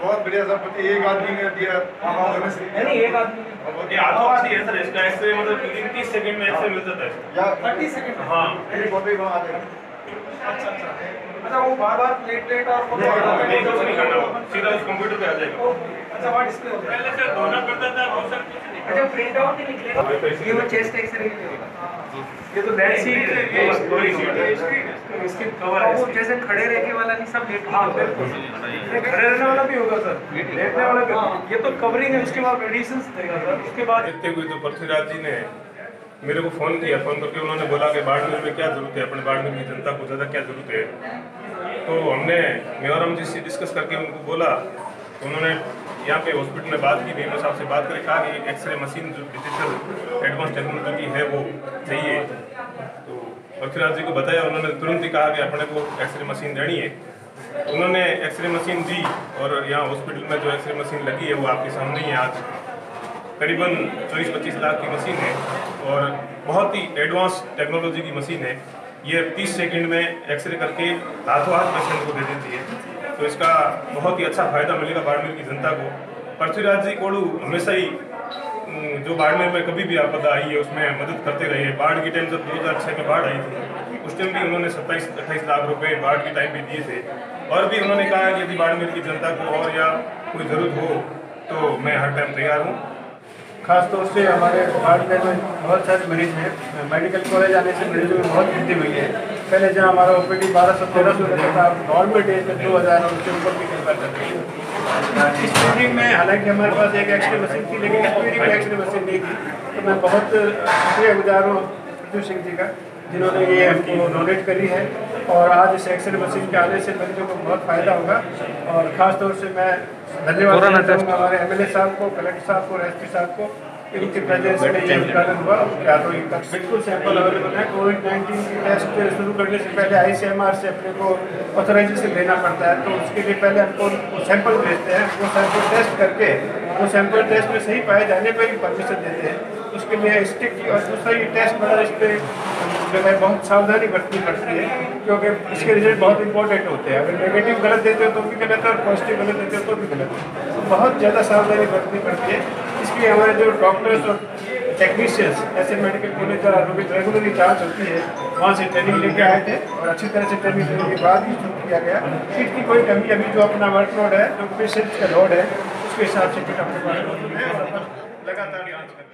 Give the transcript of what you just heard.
बहुत बढ़िया सर पति एक आदमी ने दिया। नहीं एक आदमी ये हाथ है सर इसका एक्सरे मतलब तीन तीस सेकंड में एक्सरे मिल जाता है या थर्टी सेकंड हाँ। मेरी फ़ोटो ही वहाँ आ जाएगी अच्छा अच्छा अच्छा वो बार बार प्लेट प्लेट और वो नहीं कुछ नहीं करना सीधा उस कंप्यूटर पे आ जाएगा अच्छा वहाँ डिस्प्ले हो जाएगा पहले सर धोना पड़ता था वो सर अच्छा प्रिंट आउट नहीं निकलेगा ये वो चेस्ट एक्सरे के लिए होगा ये तो दैट सीट है ये स्टोरी सीट है इसके कवर है वो जैसे खड़े रह के वाला नहीं सब लेट हाँ बिल्कुल खड़े रहने वाला भी होगा सर लेटने वाला भी ये तो कवरिंग है उसके बाद मेडिसिन देगा सर उसके बाद देखते हुए तो पृथ्वीराज जी ने मेरे को फ़ोन किया, फ़ोन करके उन्होंने बोला कि बाड़मेर में क्या ज़रूरत है, अपने बाड़मेर की जनता को ज़्यादा क्या ज़रूरत है? तो हमने मेवरम जी से डिस्कस करके उनको बोला तो उन्होंने यहाँ पे हॉस्पिटल में बात की बीमा साहब से बात करके कहा कि एक एक्सरे मशीन जो डिजिटल एडवांस टेक्नोलॉजी है वो चाहिए। तो पृथ्वीराज जी को बताया, उन्होंने तुरंत ही कहा कि अपने को एक्सरे मशीन देनी है। उन्होंने एक्सरे मशीन दी और यहाँ हॉस्पिटल में जो एक्सरे मशीन लगी है वो आपके सामने है आज। करीबन चौबीस पच्चीस लाख की मशीन है और बहुत ही एडवांस टेक्नोलॉजी की मशीन है। ये 30 सेकंड में एक्सरे करके हाथों हाथ पेशेंट को दे देती है। तो इसका बहुत ही अच्छा फ़ायदा मिलेगा बाड़मेर की जनता को। पृथ्वीराज जी, कोड़ू, हमेशा ही जो बाड़मेर में कभी भी आपदा आई है, उसमें मदद करते रहे बाढ़ की टाइम जब 2006 में बाढ़ आई थी, उस टाइम भी उन्होंने सत्ताईस अट्ठाईस लाख रुपए बाढ़ के टाइम भी दिए थे। और भी उन्होंने कहा कि यदि बाड़मेर की जनता को और या कोई ज़रूरत हो तो मैं हर टाइम तैयार हूँ। खास तौर से हमारे बाड़मेर में बहुत सारे मरीज़ हैं। मेडिकल कॉलेज आने से मरीजों में बहुत वृद्धि हुई है। पहले जहाँ हमारा ओ पी डी बारह सौ तेरह सौ रहता था नॉर्मल डेज़ में दो हज़ार और उससे ऊपर भी कृपा कर रही है। इस बिल्डिंग में हालाँकि हमारे पास एक एक्सरे मशीन थी, लेकिन इस बिल्डिंग में एक्सरे मशीन नहीं थी। तो मैं बहुत शुक्रिया गुजार हूँ पृथ्वी सिंह जी का, जिन्होंने ये हमको डोनेट करी है। और आज इस एक्सरे मशीन के आने से मरीजों को बहुत फ़ायदा होगा। और ख़ास तौर से मैं धन्यवाद हमारे एम एल साहब को कलेक्टर साहब को एस साहब को इनके प्रेजेंस में ये उद्घाटन हुआ तो बिल्कुल सैंपल अवेलेबल है। कोविड नाइन्टीन की टेस्ट शुरू करने से पहले आईसीएमआर से अपने को ऑथोराइजेशन लेना पड़ता है। तो उसके लिए पहले हमको सैंपल भेजते हैं। वो सैंपल टेस्ट करके वो सैंपल टेस्ट में सही पाए जाने पर ही परमिशन देते हैं। उसके लिए स्टिक और दूसरा ये टेस्ट बड़ा इस पर जो है बहुत सावधानी बरतनी पड़ती है, क्योंकि इसके रिज़ल्ट बहुत इंपॉर्टेंट होते हैं। अगर नेगेटिव गलत देते हो तो भी गलत है और पॉजिटिव गलत देते हो तो भी गलत है। तो बहुत ज़्यादा सावधानी बरतनी पड़ती है। इसलिए हमारे जो डॉक्टर्स और टेक्नीशियंस ऐसे मेडिकल कॉलेज और का रेगुलरली चार्ज होती है। वहाँ से ट्रेनिंग लेके आए थे और अच्छी तरह से ट्रेनिंग लेने के बाद ही शुरू किया गया। किट की कोई कमी अभी जो अपना वर्कलोड है, जो पेशेंट का लोड है, उसके हिसाब से किट अपने लगातार जाँच कर